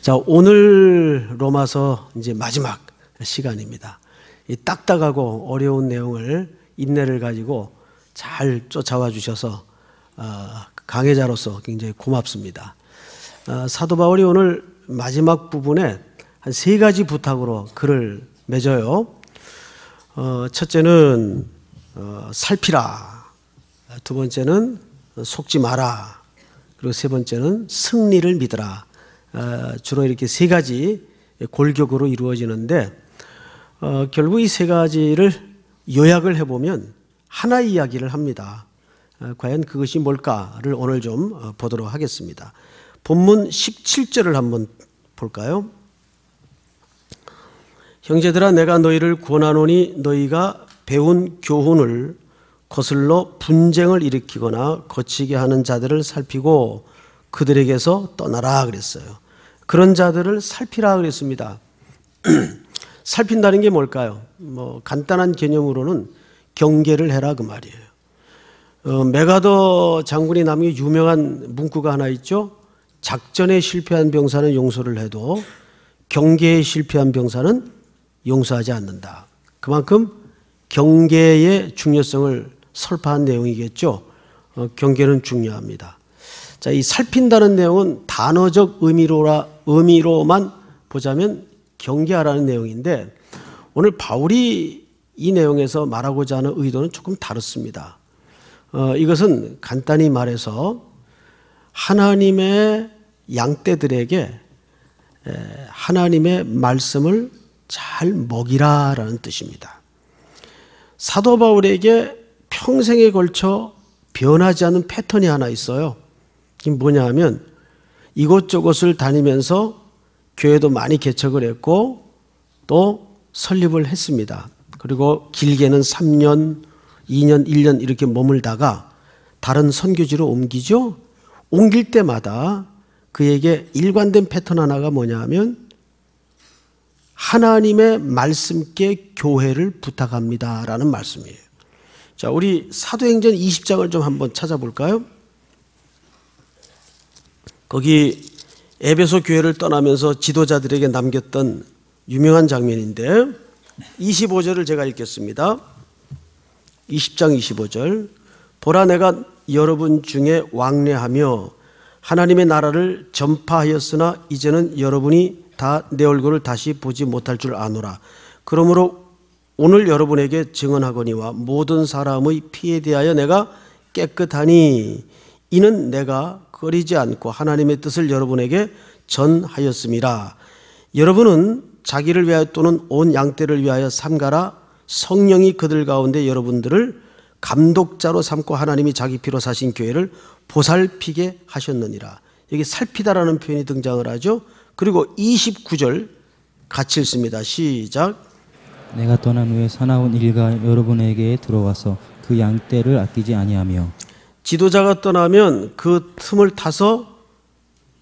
자, 오늘 로마서 이제 마지막 시간입니다. 이 딱딱하고 어려운 내용을 인내를 가지고 잘 쫓아와 주셔서 어, 강해자로서 굉장히 고맙습니다. 어, 사도 바울이 오늘 마지막 부분에 한 세 가지 부탁으로 글을 맺어요. 어, 첫째는 어, 살피라. 두 번째는 속지 마라. 그리고 세 번째는 승리를 믿으라. 어, 주로 이렇게 세 가지 골격으로 이루어지는데 어, 결국 이 세 가지를 요약을 해보면 하나의 이야기를 합니다. 어, 과연 그것이 뭘까를 오늘 좀 어, 보도록 하겠습니다. 본문 17절을 한번 볼까요? 형제들아 내가 너희를 권하노니 너희가 배운 교훈을 거슬러 분쟁을 일으키거나 거치게 하는 자들을 살피고 그들에게서 떠나라 그랬어요. 그런 자들을 살피라 그랬습니다. 살핀다는 게 뭘까요? 뭐 간단한 개념으로는 경계를 해라 그 말이에요. 어, 메가더 장군이 남긴 유명한 문구가 하나 있죠. 작전에 실패한 병사는 용서를 해도 경계에 실패한 병사는 용서하지 않는다. 그만큼 경계의 중요성을 설파한 내용이겠죠. 어, 경계는 중요합니다. 자, 이 살핀다는 내용은 단어적 의미로라 의미로만 보자면 경계하라는 내용인데 오늘 바울이 이 내용에서 말하고자 하는 의도는 조금 다릅니다. 어, 이것은 간단히 말해서 하나님의 양떼들에게 하나님의 말씀을 잘 먹이라라는 뜻입니다. 사도 바울에게 평생에 걸쳐 변하지 않는 패턴이 하나 있어요. 이게 뭐냐 하면 이곳저곳을 다니면서 교회도 많이 개척을 했고 또 설립을 했습니다. 그리고 길게는 3년, 2년, 1년 이렇게 머물다가 다른 선교지로 옮기죠. 옮길 때마다 그에게 일관된 패턴 하나가 뭐냐 하면 하나님의 말씀께 교회를 부탁합니다 라는 말씀이에요. 자, 우리 사도행전 20장을 좀 한번 찾아볼까요? 거기 에베소 교회를 떠나면서 지도자들에게 남겼던 유명한 장면인데 25절을 제가 읽겠습니다. 20장 25절. 보라 내가 여러분 중에 왕래하며 하나님의 나라를 전파하였으나 이제는 여러분이 다 내 얼굴을 다시 보지 못할 줄 아노라. 그러므로 오늘 여러분에게 증언하거니와 모든 사람의 피에 대하여 내가 깨끗하니 이는 내가 거리지 않고 하나님의 뜻을 여러분에게 전하였습니다. 여러분은 자기를 위하여 또는 온 양떼를 위하여 삼가라 성령이 그들 가운데 여러분들을 감독자로 삼고 하나님이 자기 피로 사신 교회를 보살피게 하셨느니라. 여기 살피다라는 표현이 등장을 하죠. 그리고 29절 같이 읽습니다. 시작. 내가 떠난 후에 사나운 일가 여러분에게 들어와서 그 양떼를 아끼지 아니하며 지도자가 떠나면 그 틈을 타서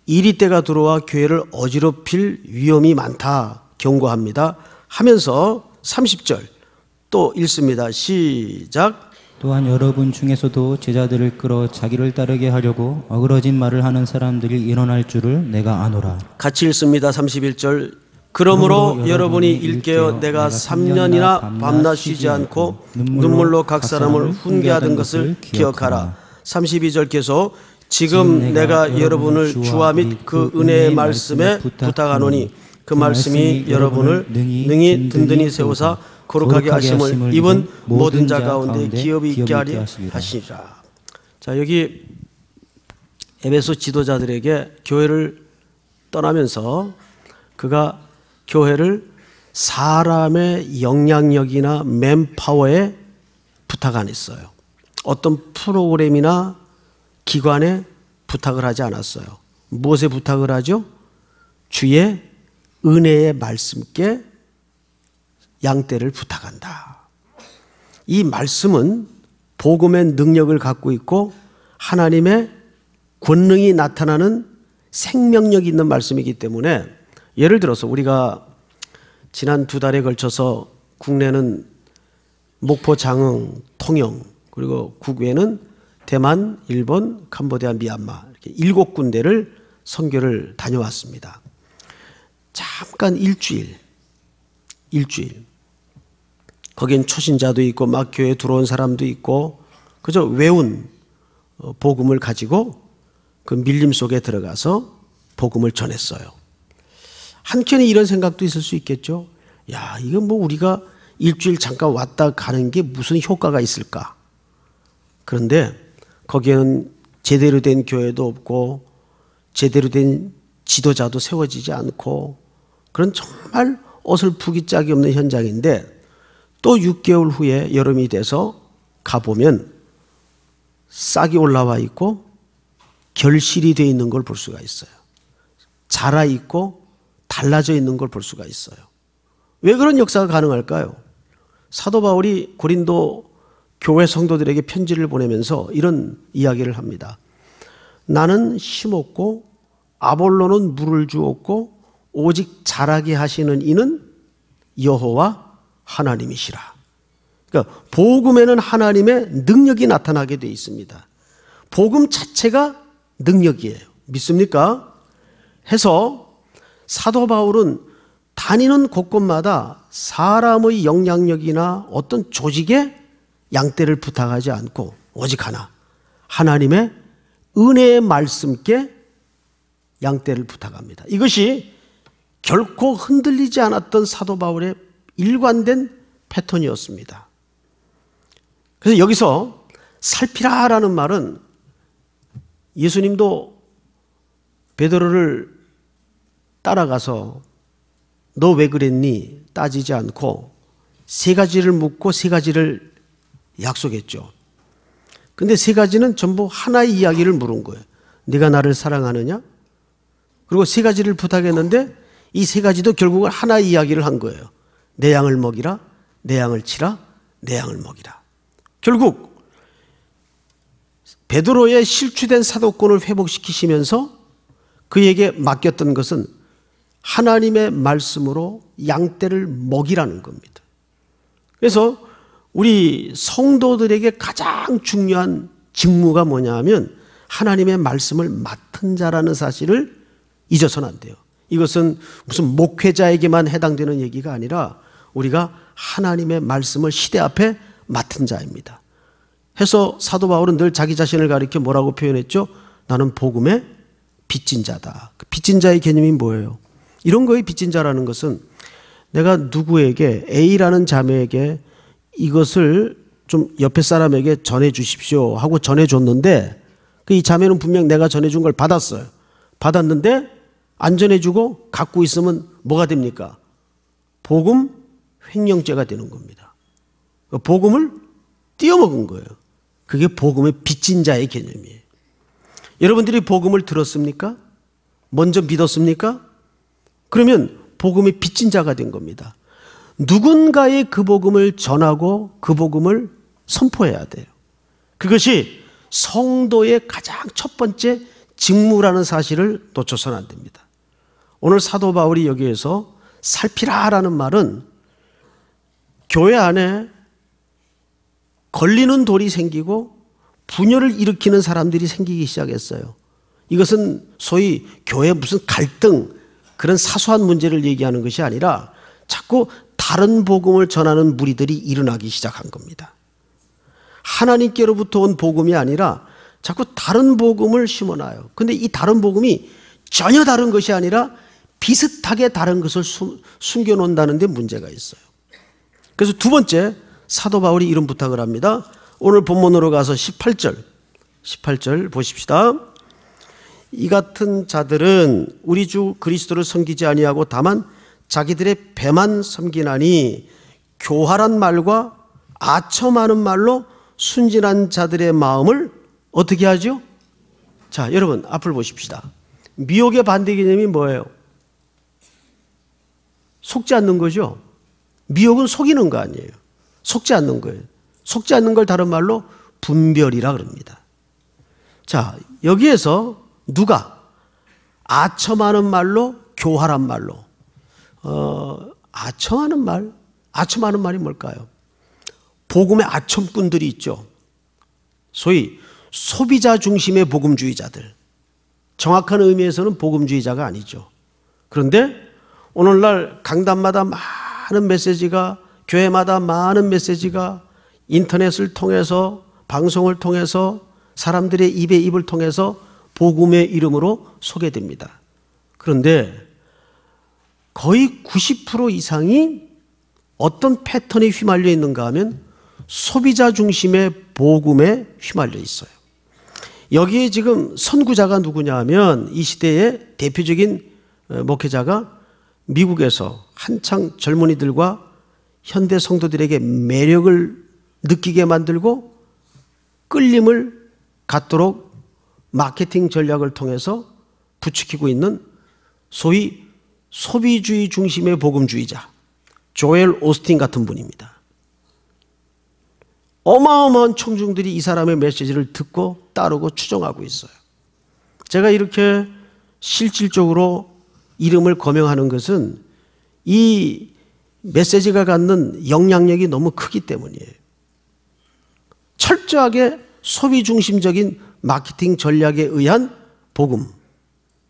이리 때가 들어와 교회를 어지럽힐 위험이 많다 경고합니다. 하면서 30절 또 읽습니다. 시작. 또한 여러분 중에서도 제자들을 끌어 자기를 따르게 하려고 어그러진 말을 하는 사람들이 일어날 줄을 내가 아노라. 같이 읽습니다. 31절. 그러므로 여러분이 일깨어 내가 3년이나 밤낮 쉬지 않고 눈물로 각 사람을 훈계하던 것을 기억하라. 32절 계속 지금 내가 여러분을 주와 및 그 은혜의 말씀에 부탁하노니 그 말씀이 여러분을 능히 든든히 세우사 거룩하게 하심을 입은 모든 자 가운데 기업이 있게 하리 하시라. 자 여기 에베소 지도자들에게 교회를 떠나면서 그가 교회를 사람의 영향력이나 맨파워에 부탁 안 했어요. 어떤 프로그램이나 기관에 부탁을 하지 않았어요. 무엇에 부탁을 하죠? 주의 은혜의 말씀께 양떼를 부탁한다. 이 말씀은 복음의 능력을 갖고 있고 하나님의 권능이 나타나는 생명력 있는 말씀이기 때문에 예를 들어서 우리가 지난 두 달에 걸쳐서 국내는 목포, 장흥, 통영 그리고 국외는 대만, 일본, 캄보디아, 미얀마 이렇게 일곱 군데를 선교를 다녀왔습니다. 잠깐 일주일, 일주일. 거긴 초신자도 있고 막 교회 들어온 사람도 있고 그저 외운 어, 복음을 가지고 그 밀림 속에 들어가서 복음을 전했어요. 한켠에 이런 생각도 있을 수 있겠죠. 야, 이거 뭐 우리가 일주일 잠깐 왔다 가는 게 무슨 효과가 있을까? 그런데 거기에는 제대로 된 교회도 없고 제대로 된 지도자도 세워지지 않고 그런 정말 어설프기 짝이 없는 현장인데 또 6개월 후에 여름이 돼서 가보면 싹이 올라와 있고 결실이 되어 있는 걸 볼 수가 있어요. 자라 있고 달라져 있는 걸 볼 수가 있어요. 왜 그런 역사가 가능할까요? 사도 바울이 고린도 교회 성도들에게 편지를 보내면서 이런 이야기를 합니다. 나는 심었고 아볼로는 물을 주었고 오직 자라게 하시는 이는 여호와 하나님이시라. 그러니까 복음에는 하나님의 능력이 나타나게 되어 있습니다. 복음 자체가 능력이에요. 믿습니까? 해서 사도 바울은 다니는 곳곳마다 사람의 영향력이나 어떤 조직에 양떼를 부탁하지 않고 오직 하나 하나님의 은혜의 말씀께 양떼를 부탁합니다. 이것이 결코 흔들리지 않았던 사도 바울의 일관된 패턴이었습니다. 그래서 여기서 살피라라는 말은 예수님도 베드로를 따라가서 너 왜 그랬니 따지지 않고 세 가지를 묻고 세 가지를 약속했죠. 근데 세 가지는 전부 하나의 이야기를 물은 거예요. 네가 나를 사랑하느냐? 그리고 세 가지를 부탁했는데 이 세 가지도 결국은 하나의 이야기를 한 거예요. 내 양을 먹이라, 내 양을 치라, 내 양을 먹이라. 결국 베드로의 실추된 사도권을 회복시키시면서 그에게 맡겼던 것은 하나님의 말씀으로 양떼를 먹이라는 겁니다. 그래서 우리 성도들에게 가장 중요한 직무가 뭐냐 하면 하나님의 말씀을 맡은 자라는 사실을 잊어서는 안 돼요. 이것은 무슨 목회자에게만 해당되는 얘기가 아니라 우리가 하나님의 말씀을 시대 앞에 맡은 자입니다. 해서 사도 바울은 늘 자기 자신을 가리켜 뭐라고 표현했죠? 나는 복음의 빚진 자다. 그 빚진 자의 개념이 뭐예요? 이런 거의 빚진 자라는 것은 내가 누구에게 A라는 자매에게 이것을 좀 옆에 사람에게 전해 주십시오 하고 전해 줬는데 그 이 자매는 분명 내가 전해 준 걸 받았어요. 받았는데 안 전해 주고 갖고 있으면 뭐가 됩니까? 복음 횡령죄가 되는 겁니다. 그 복음을 띄어먹은 거예요. 그게 복음의 빚진 자의 개념이에요. 여러분들이 복음을 들었습니까? 먼저 믿었습니까? 그러면 복음의 빚진 자가 된 겁니다. 누군가의 그 복음을 전하고 그 복음을 선포해야 돼요. 그것이 성도의 가장 첫 번째 직무라는 사실을 놓쳐서는 안 됩니다. 오늘 사도 바울이 여기에서 살피라라는 말은 교회 안에 걸리는 돌이 생기고 분열을 일으키는 사람들이 생기기 시작했어요. 이것은 소위 교회 무슨 갈등 그런 사소한 문제를 얘기하는 것이 아니라 자꾸 다른 복음을 전하는 무리들이 일어나기 시작한 겁니다. 하나님께로부터 온 복음이 아니라 자꾸 다른 복음을 심어놔요. 근데 이 다른 복음이 전혀 다른 것이 아니라 비슷하게 다른 것을 숨겨놓는다는 데 문제가 있어요. 그래서 두 번째 사도 바울이 이런 부탁을 합니다. 오늘 본문으로 가서 18절, 18절 보십시다. 이 같은 자들은 우리 주 그리스도를 섬기지 아니하고 다만 자기들의 배만 섬기나니 교활한 말과 아첨하는 말로 순진한 자들의 마음을 어떻게 하죠? 자, 여러분 앞을 보십시다. 미혹의 반대 개념이 뭐예요? 속지 않는 거죠. 미혹은 속이는 거 아니에요. 속지 않는 거예요. 속지 않는 걸 다른 말로 분별이라 그럽니다. 자, 여기에서 누가 아첨하는 말로 교활한 말로 어, 아첨하는 말, 아첨하는 말이 뭘까요? 복음의 아첨꾼들이 있죠. 소위 소비자 중심의 복음주의자들. 정확한 의미에서는 복음주의자가 아니죠. 그런데 오늘날 강단마다 많은 메시지가 교회마다 많은 메시지가 인터넷을 통해서 방송을 통해서 사람들의 입에 입을 통해서 복음의 이름으로 소개됩니다. 그런데 거의 90% 이상이 어떤 패턴에 휘말려 있는가 하면 소비자 중심의 복음에 휘말려 있어요. 여기에 지금 선구자가 누구냐 하면 이 시대의 대표적인 어, 목회자가 미국에서 한창 젊은이들과 현대 성도들에게 매력을 느끼게 만들고 끌림을 갖도록 마케팅 전략을 통해서 부추기고 있는 소위 소비주의 중심의 복음주의자 조엘 오스틴 같은 분입니다. 어마어마한 청중들이 이 사람의 메시지를 듣고 따르고 추종하고 있어요. 제가 이렇게 실질적으로 이름을 거명하는 것은 이 메시지가 갖는 영향력이 너무 크기 때문이에요. 철저하게 소비 중심적인 마케팅 전략에 의한 복음.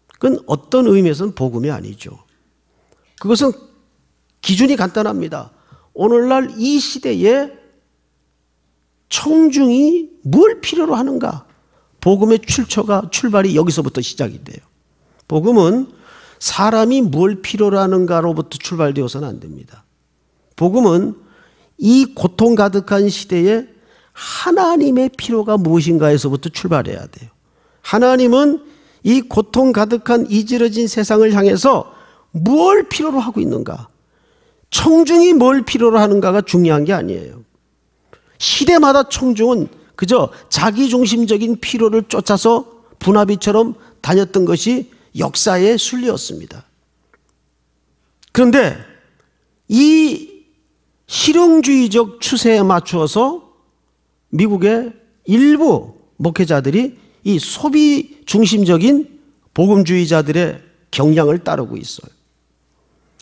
그건 어떤 의미에서는 복음이 아니죠. 그것은 기준이 간단합니다. 오늘날 이 시대에 청중이 뭘 필요로 하는가? 복음의 출처가 출발이 여기서부터 시작이 돼요. 복음은 사람이 뭘 필요로 하는가로부터 출발되어서는 안 됩니다. 복음은 이 고통 가득한 시대에 하나님의 필요가 무엇인가에서부터 출발해야 돼요. 하나님은 이 고통 가득한 이지러진 세상을 향해서 뭘 필요로 하고 있는가? 청중이 뭘 필요로 하는가가 중요한 게 아니에요. 시대마다 청중은 그저 자기중심적인 필요를 쫓아서 분화비처럼 다녔던 것이 역사의 순리였습니다. 그런데 이 실용주의적 추세에 맞추어서 미국의 일부 목회자들이 이 소비 중심적인 복음주의자들의 경향을 따르고 있어요.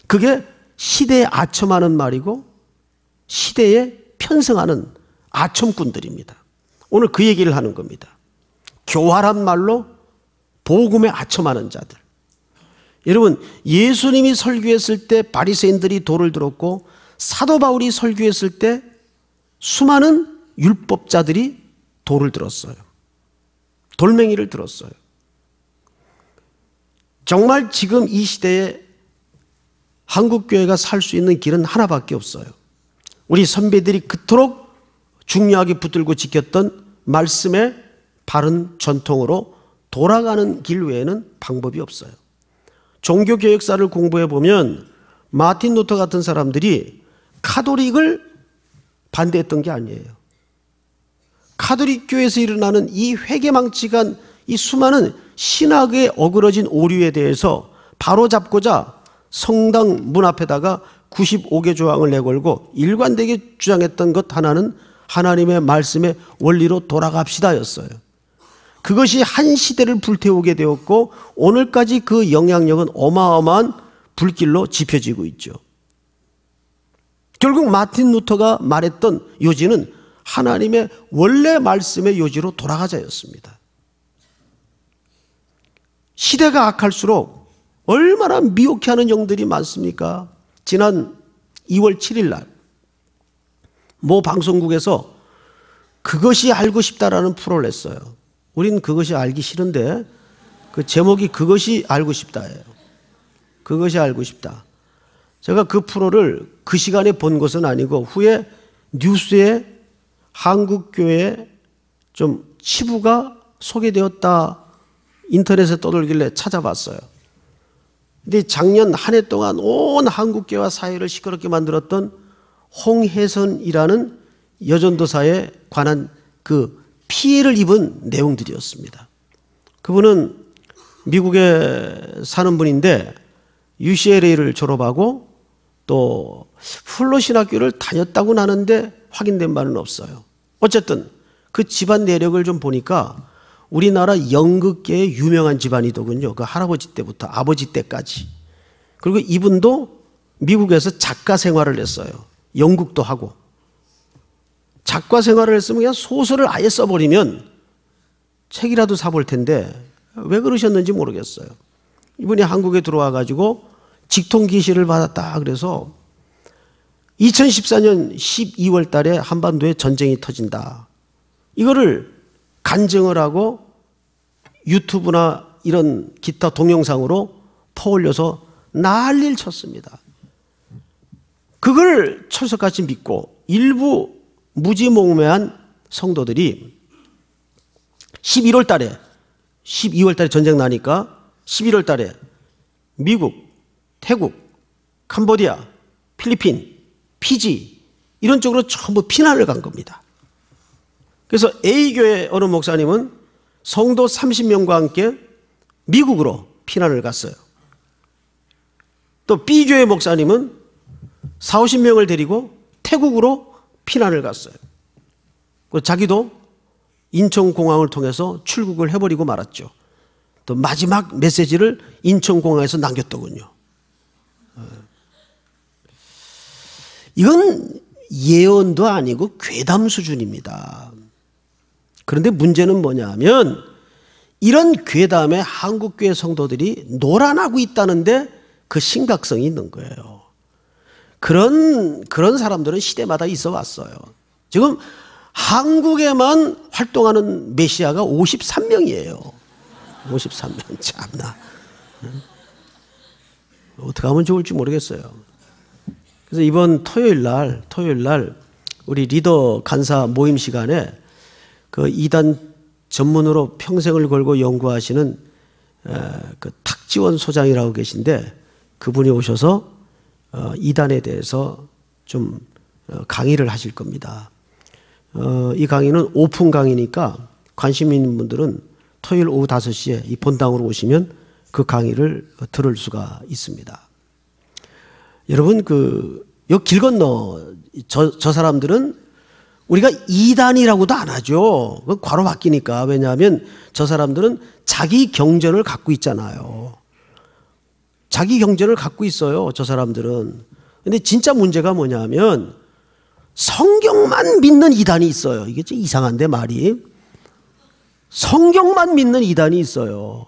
그게 시대에 아첨하는 말이고 시대에 편성하는 아첨꾼들입니다. 오늘 그 얘기를 하는 겁니다. 교활한 말로 복음에 아첨하는 자들. 여러분 예수님이 설교했을 때 바리새인들이 돌을 들었고 사도 바울이 설교했을 때 수많은 율법자들이 돌을 들었어요. 돌멩이를 들었어요. 정말 지금 이 시대에 한국교회가 살 수 있는 길은 하나밖에 없어요. 우리 선배들이 그토록 중요하게 붙들고 지켰던 말씀의 바른 전통으로 돌아가는 길 외에는 방법이 없어요. 종교개혁사를 공부해 보면 마틴 루터 같은 사람들이 카톨릭을 반대했던 게 아니에요. 카톨릭 교회에서 일어나는 이 해괴망측한 이 수많은 신학에 어그러진 오류에 대해서 바로잡고자 성당 문 앞에다가 95개 조항을 내걸고 일관되게 주장했던 것 하나는 하나님의 말씀의 원리로 돌아갑시다였어요. 그것이 한 시대를 불태우게 되었고 오늘까지 그 영향력은 어마어마한 불길로 지펴지고 있죠. 결국 마틴 루터가 말했던 요지는 하나님의 원래 말씀의 요지로 돌아가자였습니다. 시대가 악할수록 얼마나 미혹해 하는 영들이 많습니까? 지난 2월 7일 날, 모 방송국에서 그것이 알고 싶다라는 프로를 냈어요. 우린 그것이 알기 싫은데 그 제목이 그것이 알고 싶다예요. 그것이 알고 싶다. 제가 그 프로를 그 시간에 본 것은 아니고 후에 뉴스에 한국교회 좀 치부가 소개되었다 인터넷에 떠돌길래 찾아봤어요. 근데 작년 한 해 동안 온 한국교회와 사회를 시끄럽게 만들었던 홍혜선이라는 여전도사에 관한 그 피해를 입은 내용들이었습니다. 그분은 미국에 사는 분인데 UCLA를 졸업하고 또 플로 신학교를 다녔다고 하는데 확인된 바는 없어요. 어쨌든 그 집안 내력을 좀 보니까 우리나라 연극계의 유명한 집안이더군요. 그 할아버지 때부터 아버지 때까지. 그리고 이분도 미국에서 작가 생활을 했어요. 연극도 하고. 작가 생활을 했으면 그냥 소설을 아예 써버리면 책이라도 사볼 텐데 왜 그러셨는지 모르겠어요. 이분이 한국에 들어와 가지고 직통 계시를 받았다 그래서 2014년 12월 달에 한반도에 전쟁이 터진다. 이거를 간증을 하고 유튜브나 이런 기타 동영상으로 퍼올려서 난리를 쳤습니다. 그걸 철석같이 믿고 일부 무지몽매한 성도들이 11월 달에 12월 달에 전쟁 나니까 11월 달에 미국, 태국, 캄보디아, 필리핀, 피지 이런 쪽으로 전부 피난을 간 겁니다. 그래서 A교회 어느 목사님은 성도 30명과 함께 미국으로 피난을 갔어요. 또 B교회 목사님은 4, 50명을 데리고 태국으로 피난을 갔어요. 그 자기도 인천공항을 통해서 출국을 해버리고 말았죠. 또 마지막 메시지를 인천공항에서 남겼더군요. 이건 예언도 아니고 괴담 수준입니다. 그런데 문제는 뭐냐면 이런 괴담에 한국교회 성도들이 노란하고 있다는데 그 심각성이 있는 거예요. 그런, 그런 사람들은 시대마다 있어 왔어요. 지금 한국에만 활동하는 메시아가 53명이에요. 53명, 참나. 어떻게 하면 좋을지 모르겠어요. 그래서 이번 토요일 날, 토요일 날 우리 리더 간사 모임 시간에 그 이단 전문으로 평생을 걸고 연구하시는 그 탁지원 소장이라고 계신데 그분이 오셔서 어, 이단에 대해서 좀 어, 강의를 하실 겁니다. 어, 이 강의는 오픈 강의니까 관심 있는 분들은 토요일 오후 5시에 이 본당으로 오시면 그 강의를 들을 수가 있습니다. 여러분 그여길 건너 저, 저 사람들은 우리가 이단이라고도 안 하죠. 그 괄호 바뀌니까 왜냐하면 저 사람들은 자기 경전을 갖고 있잖아요. 자기 경전을 갖고 있어요. 저 사람들은. 근데 진짜 문제가 뭐냐면 성경만 믿는 이단이 있어요. 이게 좀 이상한데 말이. 성경만 믿는 이단이 있어요.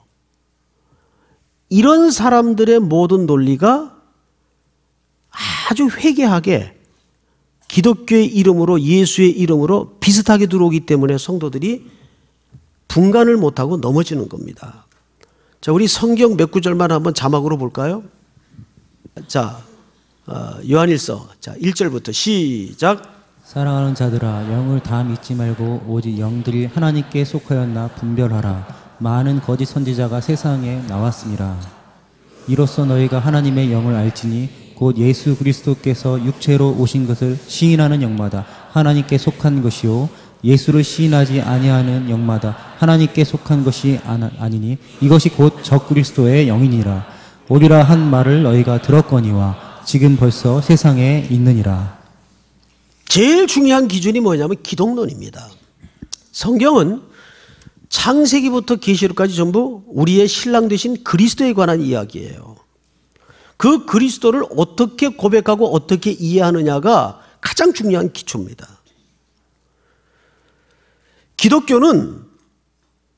이런 사람들의 모든 논리가 아주 회개하게 기독교의 이름으로 예수의 이름으로 비슷하게 들어오기 때문에 성도들이 분간을 못하고 넘어지는 겁니다. 자, 우리 성경 몇 구절만 한번 자막으로 볼까요? 자, 어, 요한일서 자 1절부터 시작. 사랑하는 자들아 영을 다 믿지 말고 오직 영들이 하나님께 속하였나 분별하라 많은 거짓 선지자가 세상에 나왔습니다 이로써 너희가 하나님의 영을 알지니 곧 예수 그리스도께서 육체로 오신 것을 시인하는 영마다 하나님께 속한 것이요 예수를 시인하지 아니하는 영마다 하나님께 속한 것이 아니니 이것이 곧 적 그리스도의 영이니라 오리라 한 말을 너희가 들었거니와 지금 벌써 세상에 있느니라 제일 중요한 기준이 뭐냐면 기독론입니다. 성경은 창세기부터 계시록까지 전부 우리의 신랑 되신 그리스도에 관한 이야기예요. 그 그리스도를 어떻게 고백하고 어떻게 이해하느냐가 가장 중요한 기초입니다. 기독교는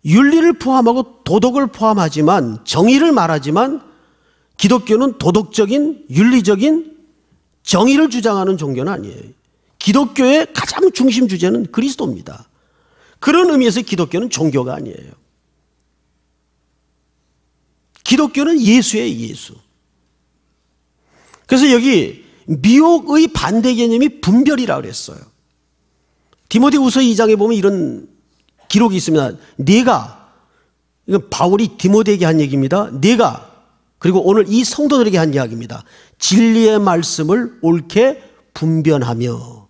윤리를 포함하고 도덕을 포함하지만 정의를 말하지만 기독교는 도덕적인 윤리적인 정의를 주장하는 종교는 아니에요. 기독교의 가장 중심 주제는 그리스도입니다. 그런 의미에서 기독교는 종교가 아니에요. 기독교는 예수의 예수. 그래서 여기 미혹의 반대 개념이 분별이라고 그랬어요. 디모데후서 2장에 보면 이런 기록이 있습니다. 네가 이건 바울이 디모데에게 한 얘기입니다. 네가 그리고 오늘 이 성도들에게 한 이야기입니다. 진리의 말씀을 옳게 분변하며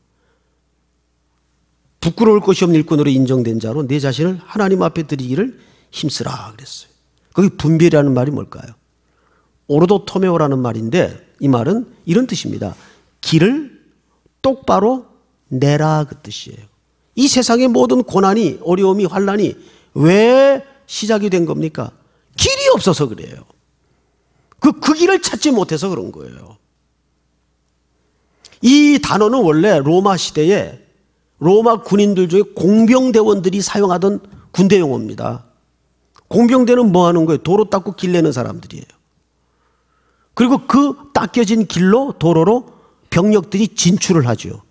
부끄러울 것이 없는 일꾼으로 인정된 자로 내 자신을 하나님 앞에 드리기를 힘쓰라 그랬어요. 거기 분별이라는 말이 뭘까요? 오로도토메오라는 말인데 이 말은 이런 뜻입니다. 길을 똑바로 내라 그 뜻이에요. 이 세상의 모든 고난이 어려움이 환란이 왜 시작이 된 겁니까? 길이 없어서 그래요. 그, 그 길을 찾지 못해서 그런 거예요. 이 단어는 원래 로마 시대에 로마 군인들 중에 공병대원들이 사용하던 군대 용어입니다. 공병대는 뭐 하는 거예요? 도로 닦고 길 내는 사람들이에요. 그리고 그 닦여진 길로 도로로 병력들이 진출을 하죠.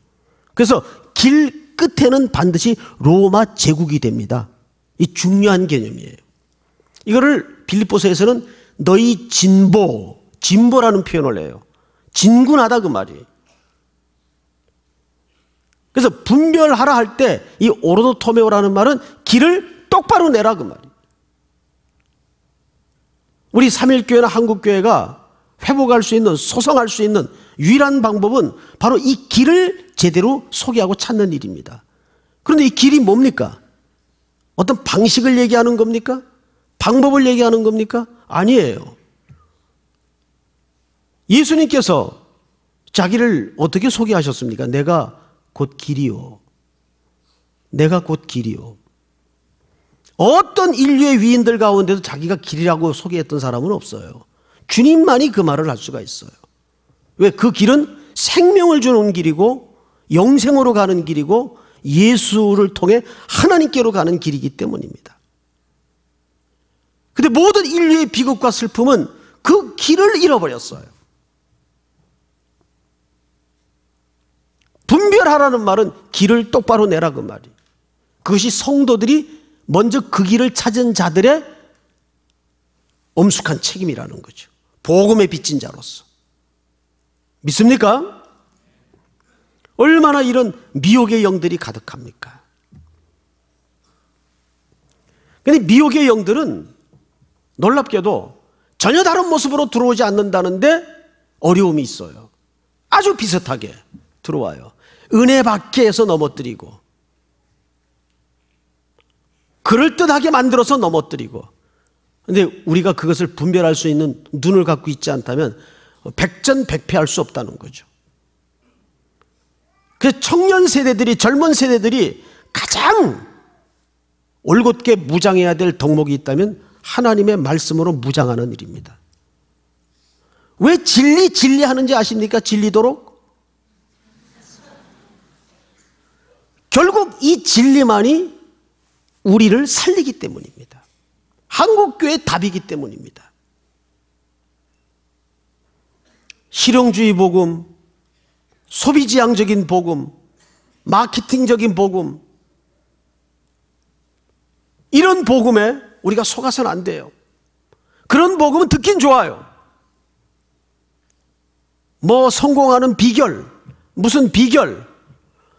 그래서 길 끝에는 반드시 로마 제국이 됩니다. 이 중요한 개념이에요. 이거를 빌립보서에서는 너희 진보, 진보라는 표현을 해요. 진군하다 그 말이에요. 그래서 분별하라 할 때 이 오로도토메오라는 말은 길을 똑바로 내라 그 말이에요. 우리 삼일교회나 한국교회가 회복할 수 있는 소성할 수 있는 유일한 방법은 바로 이 길을 제대로 소개하고 찾는 일입니다. 그런데 이 길이 뭡니까? 어떤 방식을 얘기하는 겁니까? 방법을 얘기하는 겁니까? 아니에요. 예수님께서 자기를 어떻게 소개하셨습니까? 내가 곧 길이요. 내가 곧 길이요. 어떤 인류의 위인들 가운데도 자기가 길이라고 소개했던 사람은 없어요. 주님만이 그 말을 할 수가 있어요. 왜? 그 길은 생명을 주는 길이고 영생으로 가는 길이고 예수를 통해 하나님께로 가는 길이기 때문입니다. 근데 모든 인류의 비극과 슬픔은 그 길을 잃어버렸어요. 분별하라는 말은 길을 똑바로 내라 그 말이. 그것이 성도들이 먼저 그 길을 찾은 자들의 엄숙한 책임이라는 거죠. 복음의 빚진 자로서. 믿습니까? 얼마나 이런 미혹의 영들이 가득합니까? 근데 미혹의 영들은 놀랍게도 전혀 다른 모습으로 들어오지 않는다는데 어려움이 있어요. 아주 비슷하게 들어와요. 은혜 밖에서 넘어뜨리고 그럴듯하게 만들어서 넘어뜨리고 근데 우리가 그것을 분별할 수 있는 눈을 갖고 있지 않다면 백전백패할 수 없다는 거죠. 그 청년 세대들이 젊은 세대들이 가장 올곧게 무장해야 될 덕목이 있다면 하나님의 말씀으로 무장하는 일입니다. 왜 진리 진리 하는지 아십니까? 진리도록 결국 이 진리만이 우리를 살리기 때문입니다. 한국교회의 답이기 때문입니다. 실용주의 복음, 소비지향적인 복음, 마케팅적인 복음, 이런 복음에 우리가 속아서는 안 돼요. 그런 복음은 듣긴 좋아요. 뭐 성공하는 비결, 무슨 비결,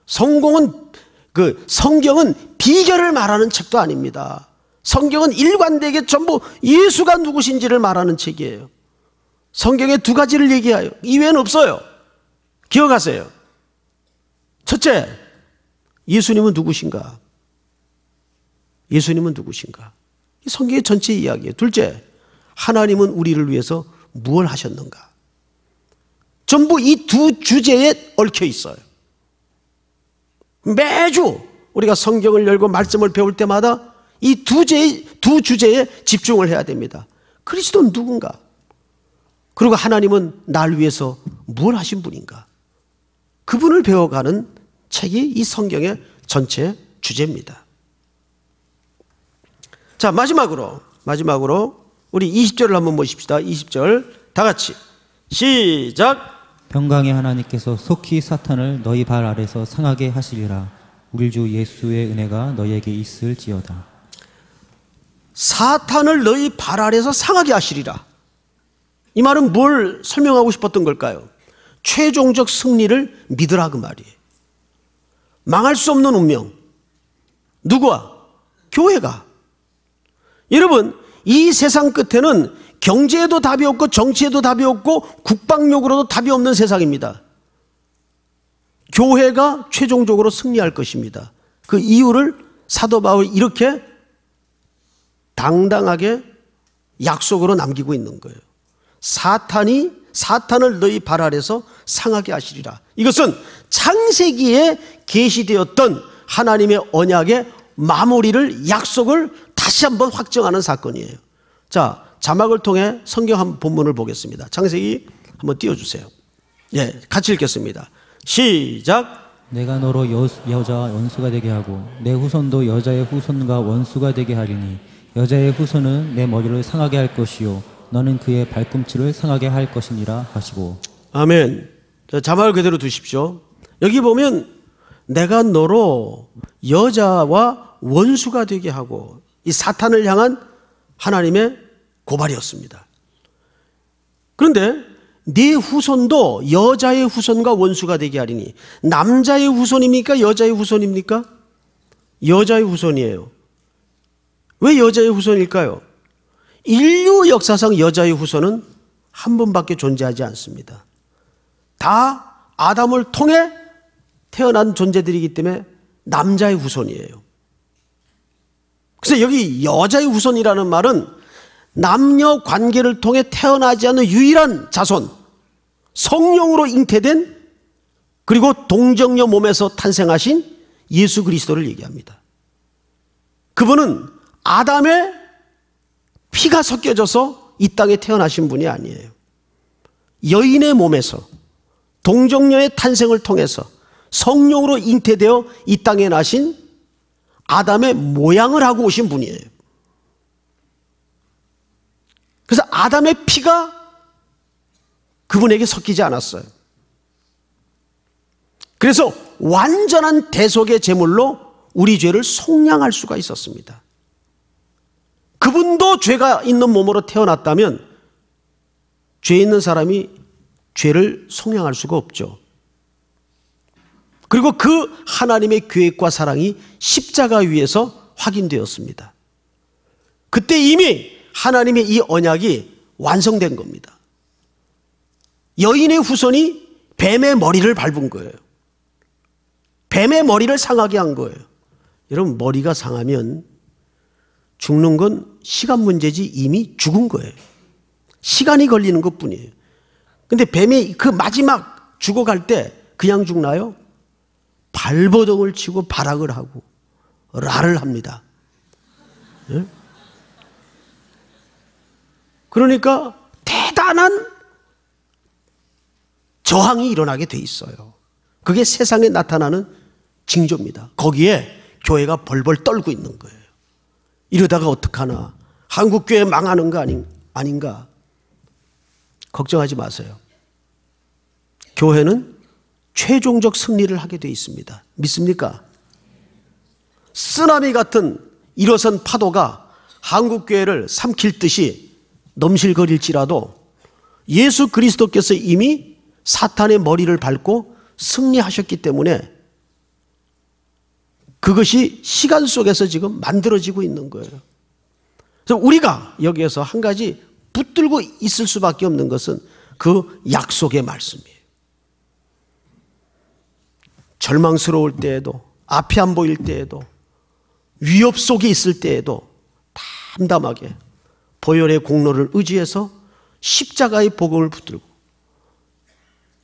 성공은 그 성경은 비결을 말하는 책도 아닙니다. 성경은 일관되게 전부 예수가 누구신지를 말하는 책이에요. 성경에 두 가지를 얘기해요. 이외에는 없어요. 기억하세요. 첫째, 예수님은 누구신가? 예수님은 누구신가? 이 성경의 전체 이야기예요. 둘째, 하나님은 우리를 위해서 무엇 하셨는가? 전부 이 두 주제에 얽혀 있어요. 매주 우리가 성경을 열고 말씀을 배울 때마다 이 두 주제에, 두 주제에 집중을 해야 됩니다. 그리스도는 누군가? 그리고 하나님은 날 위해서 뭘 하신 분인가? 그분을 배워가는 책이 이 성경의 전체 주제입니다. 자, 마지막으로, 마지막으로 우리 20절을 한번 보십시다. 20절. 다 같이. 시작. 평강의 하나님께서 속히 사탄을 너희 발 아래서 상하게 하시리라. 우리 주 예수의 은혜가 너희에게 있을지어다. 사탄을 너희 발 아래서 상하게 하시리라. 이 말은 뭘 설명하고 싶었던 걸까요? 최종적 승리를 믿으라 그 말이에요. 망할 수 없는 운명. 누구와? 교회가. 여러분, 이 세상 끝에는 경제에도 답이 없고 정치에도 답이 없고 국방력으로도 답이 없는 세상입니다. 교회가 최종적으로 승리할 것입니다. 그 이유를 사도 바울이 이렇게 당당하게 약속으로 남기고 있는 거예요. 사탄이 사탄을 너희 발 아래서 상하게 하시리라. 이것은 창세기에 계시되었던 하나님의 언약의 마무리를 약속을 다시 한번 확정하는 사건이에요. 자, 자막을 통해 성경 한 본문을 보겠습니다. 창세기 한번 띄워 주세요. 예, 같이 읽겠습니다. 시작. 내가 너로 여, 여자와 원수가 되게 하고 내 후손도 여자의 후손과 원수가 되게 하리니 여자의 후손은 내 머리를 상하게 할 것이요 너는 그의 발꿈치를 상하게 할 것이니라 하시고 아멘. 자, 자막을 그대로 두십시오. 여기 보면 내가 너로 여자와 원수가 되게 하고 이 사탄을 향한 하나님의 고발이었습니다. 그런데 네 후손도 여자의 후손과 원수가 되게 하리니 남자의 후손입니까? 여자의 후손입니까? 여자의 후손이에요. 왜 여자의 후손일까요? 인류 역사상 여자의 후손은 한 번밖에 존재하지 않습니다. 다 아담을 통해 태어난 존재들이기 때문에 남자의 후손이에요. 그래서 여기 여자의 후손이라는 말은 남녀 관계를 통해 태어나지 않는 유일한 자손, 성령으로 잉태된 그리고 동정녀 몸에서 탄생하신 예수 그리스도를 얘기합니다. 그분은 아담의 피가 섞여져서 이 땅에 태어나신 분이 아니에요. 여인의 몸에서 동정녀의 탄생을 통해서 성령으로 잉태되어 이 땅에 나신 아담의 모양을 하고 오신 분이에요. 그래서 아담의 피가 그분에게 섞이지 않았어요. 그래서 완전한 대속의 제물로 우리 죄를 속량할 수가 있었습니다. 그분도 죄가 있는 몸으로 태어났다면 죄 있는 사람이 죄를 속량할 수가 없죠. 그리고 그 하나님의 계획과 사랑이 십자가 위에서 확인되었습니다. 그때 이미 하나님의 이 언약이 완성된 겁니다. 여인의 후손이 뱀의 머리를 밟은 거예요. 뱀의 머리를 상하게 한 거예요. 여러분, 머리가 상하면 죽는 건 시간 문제지 이미 죽은 거예요. 시간이 걸리는 것 뿐이에요. 근데 뱀이 그 마지막 죽어갈 때 그냥 죽나요? 발버둥을 치고 발악을 하고 라를 합니다. 예? 그러니까 대단한 저항이 일어나게 돼 있어요. 그게 세상에 나타나는 징조입니다. 거기에 교회가 벌벌 떨고 있는 거예요. 이러다가 어떡하나. 한국교회 망하는 거 아닌, 아닌가. 걱정하지 마세요. 교회는 최종적 승리를 하게 돼 있습니다. 믿습니까? 쓰나미 같은 일어선 파도가 한국교회를 삼킬 듯이 넘실거릴지라도 예수 그리스도께서 이미 사탄의 머리를 밟고 승리하셨기 때문에 그것이 시간 속에서 지금 만들어지고 있는 거예요. 그래서 우리가 여기에서 한 가지 붙들고 있을 수밖에 없는 것은 그 약속의 말씀이에요. 절망스러울 때에도, 앞이 안 보일 때에도, 위협 속에 있을 때에도 담담하게 보혈의 공로를 의지해서 십자가의 복음을 붙들고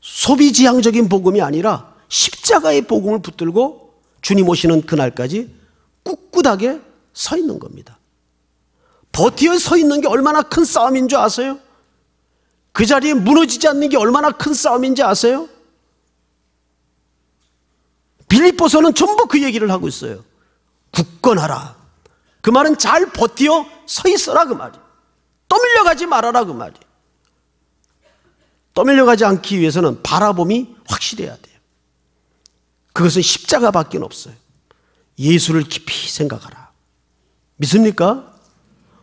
소비지향적인 복음이 아니라 십자가의 복음을 붙들고 주님 오시는 그날까지 꿋꿋하게 서 있는 겁니다. 버티어 서 있는 게 얼마나 큰 싸움인 줄 아세요? 그 자리에 무너지지 않는 게 얼마나 큰 싸움인지 아세요? 빌립보서는 전부 그 얘기를 하고 있어요. 굳건하라. 그 말은 잘 버티어 서 있어라 그 말이. 떠밀려가지 말아라 그 말이. 떠밀려가지 않기 위해서는 바라봄이 확실해야 돼요. 그것은 십자가밖에 없어요. 예수를 깊이 생각하라. 믿습니까?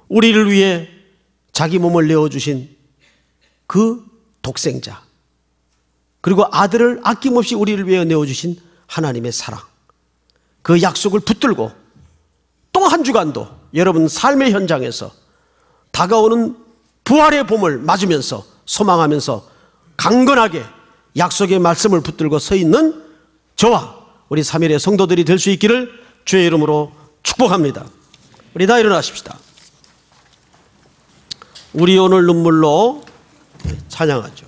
우리를 위해 자기 몸을 내어주신 그 독생자. 그리고 아들을 아낌없이 우리를 위해 내어주신 하나님의 사랑. 그 약속을 붙들고 또 한 주간도 여러분 삶의 현장에서 다가오는 부활의 봄을 맞으면서 소망하면서 강건하게 약속의 말씀을 붙들고 서 있는 저와 우리 3일의 성도들이 될 수 있기를 주의 이름으로 축복합니다. 우리 다 일어나십시다. 우리 오늘 눈물로 찬양하죠.